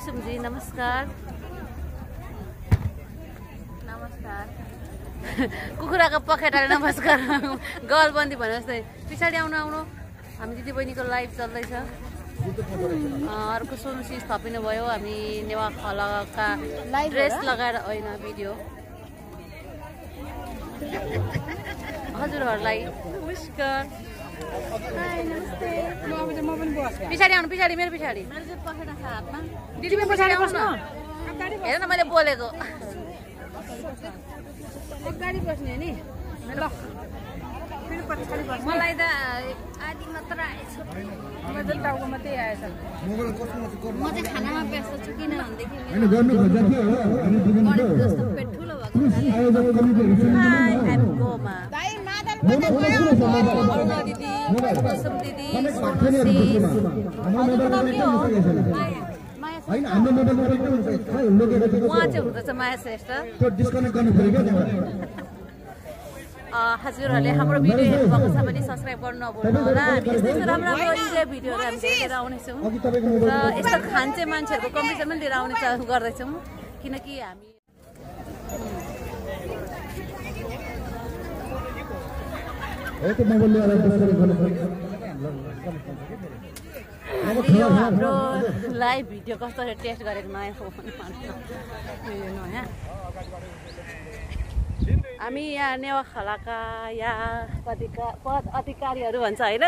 कुसुमजी नमस्कार नमस्कार कुखुराको पखेटाले नमस्कार गलबन्दी भने जस्तै पछाडि आउनु आउनु हामी दिदी बहिनीको लाइभ चल्दैछ अर्को सोनु सिज थपिनु भयो हामी नेवा खलका ड्रेस लगाएर होइन भिडियो हजुरहरूलाई नमस्कार। पछाडि आउनु पछाडि मेरो पछाडि दिदी पछाडि आउनु न हेर न मैले बोलेको गाडी बस्ने नि ल मलाई त आदि मात्र आएछ टाउको मात्रै आएछ म चाहिँ खानामा व्यस्त छु किन भनेदेखि पेट ठुलो भएको अरुणा दिदी कुसुम दिदी माया उहाँ चाहिँ श्रेष्ठ हजुरहरूले हाम्रो भिडियो हेर्नुभएको छ भने सब्सक्राइब गर्नु नभुल्नु होला हामी यस्तै यस्तो राम्रो राम्रो भिडियोहरू हामी लिएर आउनेछौँ र यस्तो खान्छे मान्छेहरूको कम्पिटिसन पनि लिएर आउने चाह गर्दैछौँ किनकि हामी हो त्यो मोबाइल लिएर डिस्कनेक्ट गर्नु पऱ्यो यो हाम्रो लाइभ भिडियो कसरी टेस्ट गरेको नयाँ फोन हामी यहाँ नेवा खलाका या पदिका पद अधिकारीहरू भन्छ होइन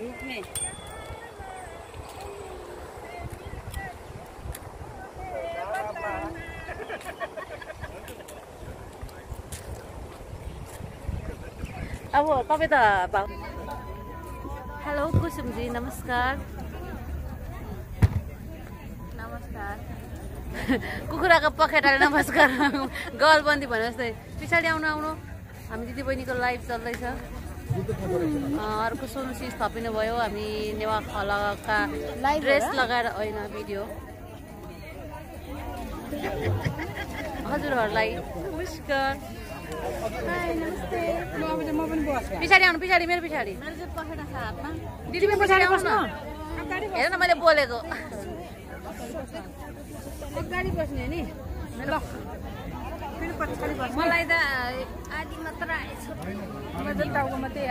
धूप में अब तपाईँ त हेलो कुसुमजी नमस्कार। नमस्कार। कुखुराको पखेटाले नमस्कार। गलबन्दी भने जस्तै। पछाडि आउनु आउनु। हामी दिदी बहिनीको लाइभ चल्दैछ अर्को सोनु सिज थपिनु भयो हामी नेवा खलका ड्रेस लगाएर होइन भिडियो हजुरहरूलाई नमस्कार। नमस्ते। पछाडि आउनु पछाडि मेरो पछाडि दिदी पछाडि आउनु न हेर न मैले बोलेको गाडी बस्ने नि ल मलाई त आदि मात्र आएछ टाउको मात्रै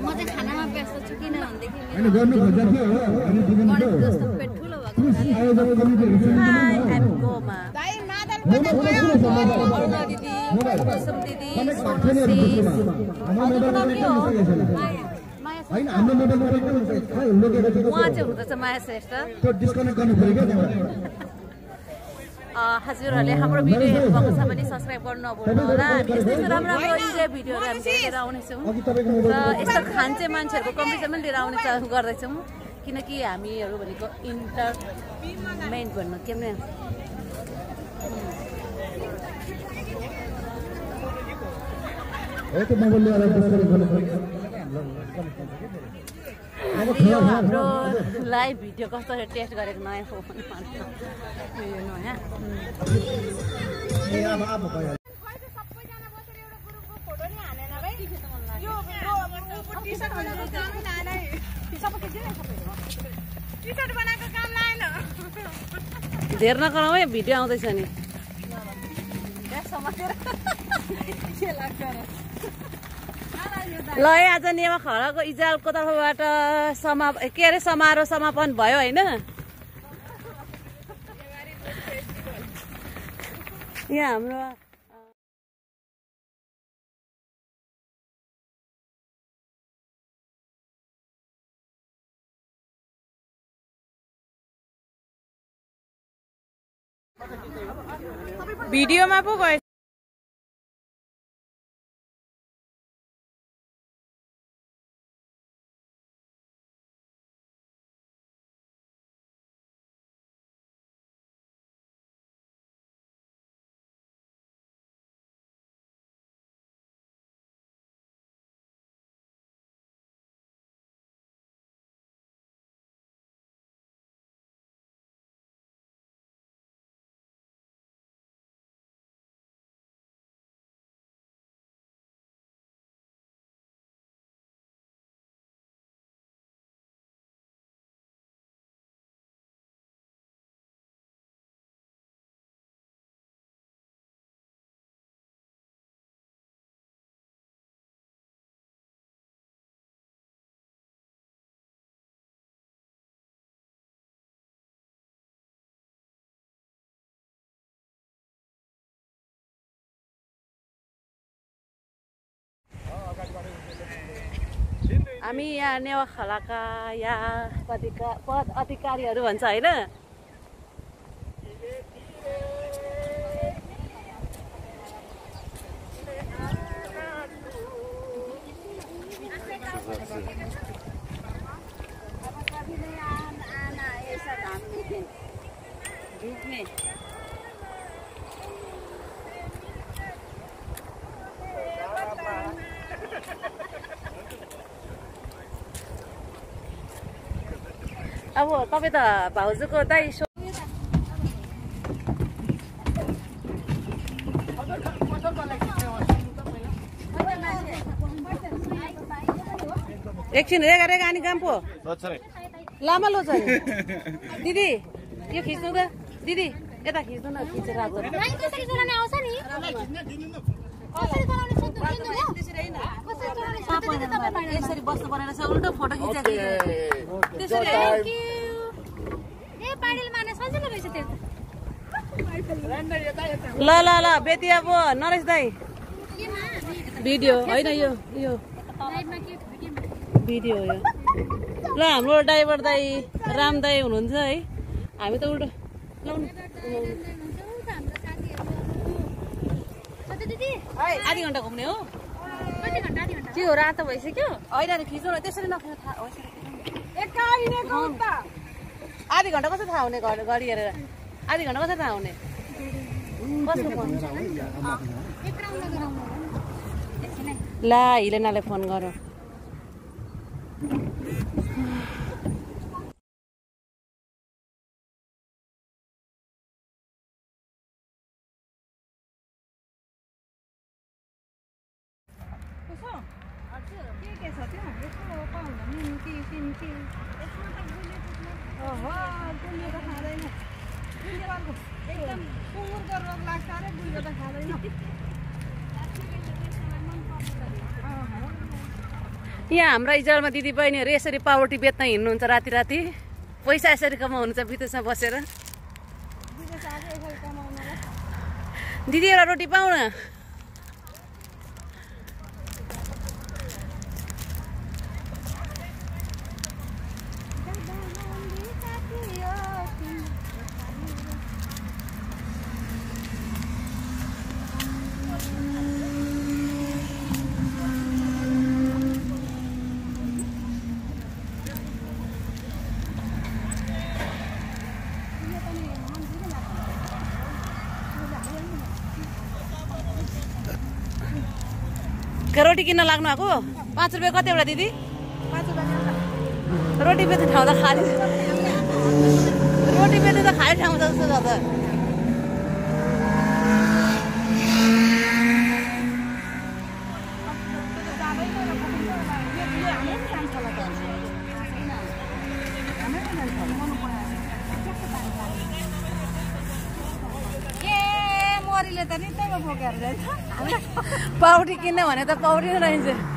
म चाहिँ खानामा व्यस्त छु किन भनेदेखि पेट ठुलो भएको अरुणा दिदी कुसुम दिदी सोनु सिस हाम्रो मोबाइलमा के हो एकदम माया माया होइन हाम्रो मोबाइलमा एकदम खै लोकेको थियो उहाँ चाहिँ हुँदछ माया श्रेष्ठ त्यो डिस्कनेक्ट गर्नु पऱ्यो क्या त्यहाँबाट अँ, हजुरहरूले हाम्रो भिडियो हेर्नुभएको छ भने सब्सक्राइब गर्नु नभुल्नु होला हामी यस्तै यस्तो राम्रो राम्रो इन्जोय भिडियोहरू हामी लिएर आउनेछौँ र यस्तो खान्छे मान्छेहरूको कम्पिटिसन पनि लिएर आउने चाह गर्दैछौँ किनकि हामीहरू भनेको इन्टरमेन्ट भन्नु के भने हो त्यो मोबाइल लिएर डिस्कनेक्ट गर्नु पऱ्यो यो हाम्रो लाइभ भिडियो कसरी टेस्ट गरेको नयाँ फोन यो नयाँ। धेर नगरौँ है भिडियो आउँदैछ नि। ल आज नेवा खराको इजालको तर्फबाट समा के अरे समारोह समापन भयो होइन? यहाँ हाम्रो भिडियोमा पो गएछ हामी यहाँ नेवा खोलाका यहाँ पदिका पद अधिकारीहरू भन्छ होइन धूप में अब तपाईँ त भाउजूको दाइ सो एकछिन रेगा रेगा अनि काम पो लामा लो छ। दिदी यो खिच्नु त। दिदी यता खिच्नु न खिचेर यसरी बस्नु परेन रहेछ उल्टो फोटो खिचेको त्यसरी थ्याङ्क यू ए पाडीले मार्ने सजिलो रहेछ त्यो ल ल ल बेती अब नरेश दाई। भिडियो होइन यो यो। भिडियो हो यो। ल हाम्रो ड्राइभर दाई राम दाई हुनुहुन्छ है। हामी त उल्टो लाउनु। आधी घन्टा घुम्ने हो। के हो रातो भइसक्यो? होइन नि खिच्नु न त्यसरी यसरी। आधी घन्टा कसरी थाहा हुने घर घडी हेरेर? आधी घन्टा कसरी थाहा हुने? ला हिलेनालाई फोन गरौँ यहाँ हाम्रा इजलमा दिदी बहिनीहरू यसरी पाउरोटी बेच्न हिँड्नुहुन्छ राति राति पैसा यसरी कमाउनुहुन्छ विदेशमा बसेर। दिदी एउटा रोटी पाउ न के रोटी किन्न लाग्नु भएको पाँच रुपियाँ कति एउटा दिदी? रोटी बेच्ने ठाउँ त खाली। रोटी बेच्ने त खाली ठाउँ छ जस्तो छ त पाउटी किन्ने भने त पाउटी नै रहन्छ।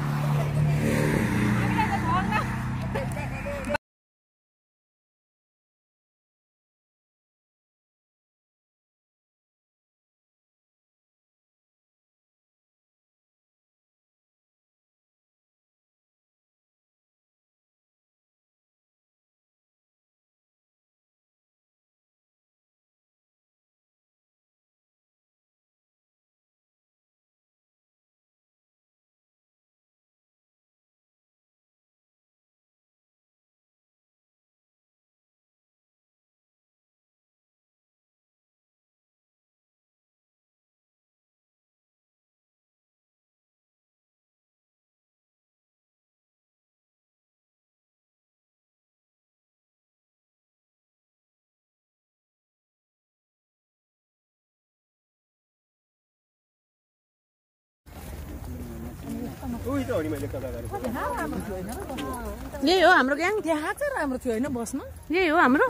यही हो हाम्रो ग्याङ त्यहाँ चाहिँ राम्रो थियो होइन बस्न यही हो हाम्रो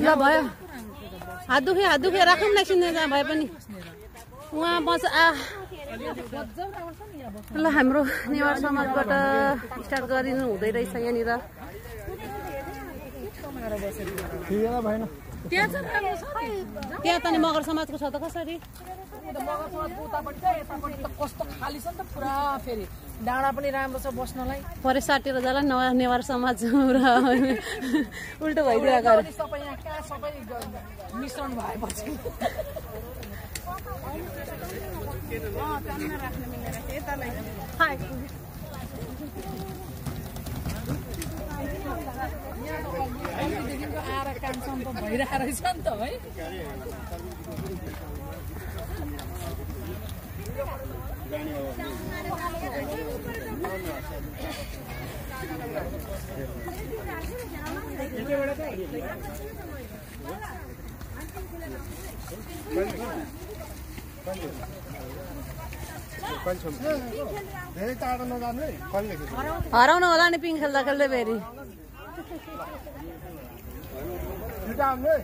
ल भयो। हात दुख्यो हात दुख्यो राखौँ न एकछिन जहाँ भए पनि। उहाँ बस आ। ल हाम्रो नेवार समाजबाट स्टार्ट गरिदिनु हुँदै रहेछ यहाँनिर। त्यहाँ त नि मगर समाजको छ त कसरी? त मगरसँग उतापट्टि छ यतापट्टि त कस्तो खाली छ नि त पुरा फेरि। डाँडा पनि राम्रो छ बस्नलाई। परे साटेर जाला नवा नेवार समाज र। उल्टो भइदिएको सबै यहाँ कहाँ सबै ग- मिश्रण भएपछि। त भइरहेको रहेछ नि त है। हराउनु होला नि पिङ खेल्दा खेल्दै फेरि। है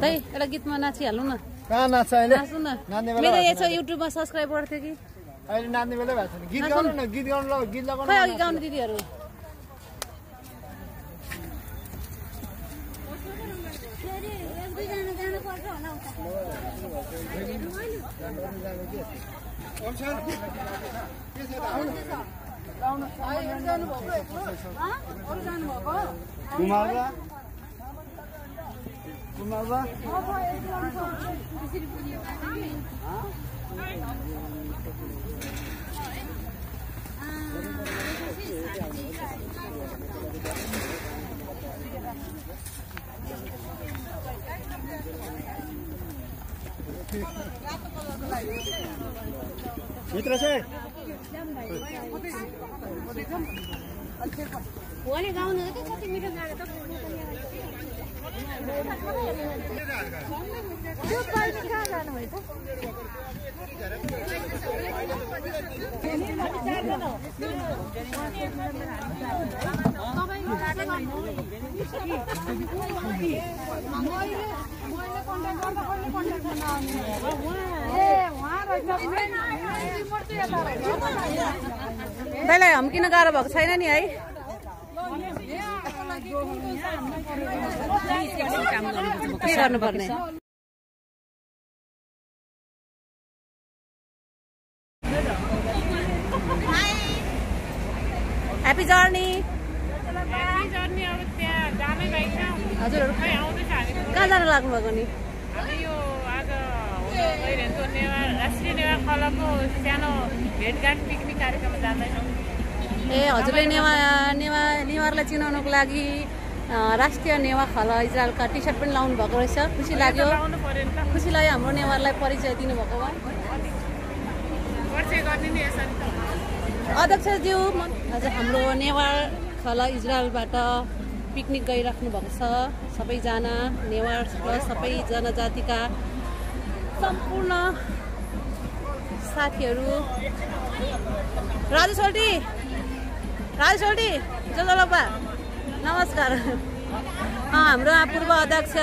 खै एउटा गीतमा नाचिहाल्नु न। कहाँ नाच्छ अहिले मेरो यसो युट्युबमा सब्सक्राइब गर्थ्यो कि। अहिले नाच्ने बेलै भएको छैन। गीत गाउनु न गीत गाउनु ल गीत लगाउनु खै अघि गाउने दिदीहरू। Kumarda? Kumarda? Thank you. भित्र चाहिँ उहाँले गाउनु त कति मिठो गाना त दाइलाई हम्किन गाह्रो भएको छैन नि है? के गर्नुपर्ने ह्याप्पी जर्नी जर्नी अब त्यहाँ जानै भएन हजुरहरू खै आउँदैछ हामी कहाँ जानु लाग्नु भएको नि? हामी यो आज हुन गइरहेको नेवार राष्ट्रिय नेवार कलाको सानो भेटघाट पिकनिक कार्यक्रममा जाँदैछौँ। ए हजुरले नेवा नेवा नेवारलाई चिनाउनुको लागि राष्ट्रिय नेवा खल इजरायलका टी सर्ट पनि लाउनु भएको रहेछ। खुसी लाग्यो। खुसी लाग्यो हाम्रो नेवारलाई परिचय दिनुभएको अध्यक्षज्यू हजुर हाम्रो नेवार खल इजरायलबाट पिकनिक गइराख्नु भएको छ। सबैजना नेवार र सबै जनजातिका सम्पूर्ण साथीहरू। राजु सोल्टी राजु सोल्टी जोजलोपा नमस्कार। हाम्रो पूर्व अध्यक्ष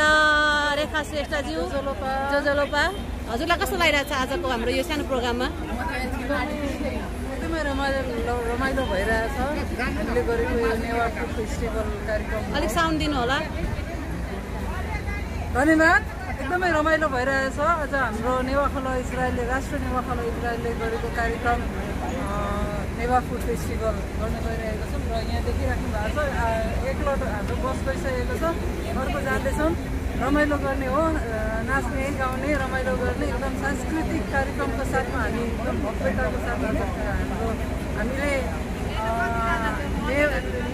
रेखा श्रेष्ठज्यू जोजलोपा हजुरलाई कस्तो लागिरहेको छ आजको हाम्रो यो सानो प्रोग्राममा? रमाइलो रमाइलो भइरहेछ। हामीले गरेको यो नेवार फुड फेस्टिभल कार्यक्रम अलिक साउन्ड दिनु होला। धन्यवाद। एकदमै रमाइलो भइरहेछ। अझ हाम्रो नेवाखला इजरायलले राष्ट्रिय नेवाखला इजरायलले गरेको कार्यक्रम नेवा फुड फेस्टिभल गर्न गइरहेको छौँ। र यहाँ देखिराख्नु भएको छ आ, एक लट हाम्रो बस गइसकेको छ। अर्को जाँदैछौँ। रमाइलो गर्ने हो नाच्ने गाउने रमाइलो गर्ने एकदम सांस्कृतिक कार्यक्रमको साथमा हामी एकदम भव्यताको साथमा हाम्रो हामीले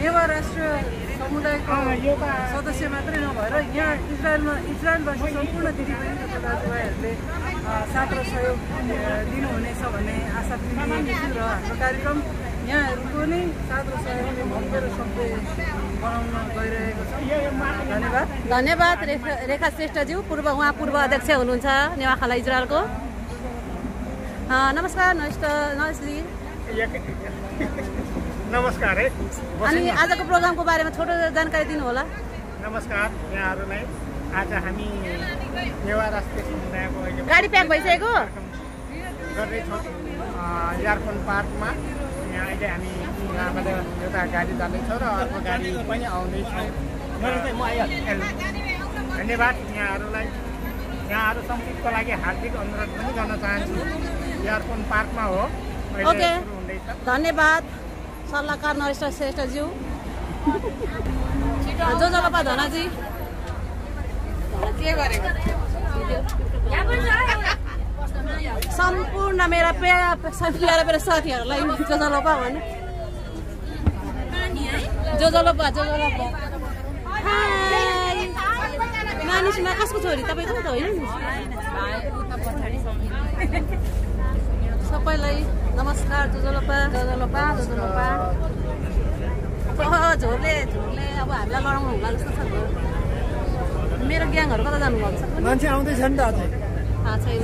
नेवा राष्ट्रिय समुदायको सदस्य मात्रै नभएर यहाँ इजरायलमा इजरायलवासी सम्पूर्ण दिदीबहिनी तथा दाजुभाइहरूले साथ र सहयोग दिनुहुनेछ भन्ने आशा पनि र हाम्रो कार्यक्रम यहाँहरूको नै साथ र सहयोगले भव्य र सभ्य बनाउन गइरहेको छ। धन्यवाद। धन्यवाद रेखा रेखा श्रेष्ठज्यू। पूर्व उहाँ पूर्व अध्यक्ष हुनुहुन्छ नेवाखाला इजरायलको। अँ, नमस्कार नमस्त नमस्ते। नमस्कार है। अनि आजको प्रोग्रामको बारेमा छोटो जानकारी दिनु होला नमस्कार यहाँहरूलाई आज हामी नेवा राष्ट्रिय समुदायको अहिले गाडी प्याक भइसकेको? गर्दैछौँ एयरपोर्ट पार्कमा। अहिले हामी यहाँबाट एउटा गाडी जाँदैछ र अर्को गाडी पनि आउँदैछ। धन्यवाद। यहाँहरूलाई यहाँहरू सङ्गीतको लागि हार्दिक अनुरोध पनि गर्न चाहन्छु। इयरफोन पार्कमा हो। ओके। धन्यवाद। सल्लाहकार नरेश श्रेष्ठज्यू। जो जलपा धनाजी। के गरेको? सम्पूर्ण मेरा प्यारा प्यारा प्यारा साथीहरूलाई भने जो जलपा जो जलपा हाई मानिसमा कसको छोरी तपाईँको त होइन सबैलाई नमस्कार जोजोलोपा जोजोलोपा जोजोलोपा अह, झोरले झोरले अब हामीलाई लडाउनु होला जस्तो छ मेरो ग्याङहरू कता जानुभएको छ मान्छे आउँदैछ नि त थाहा छैन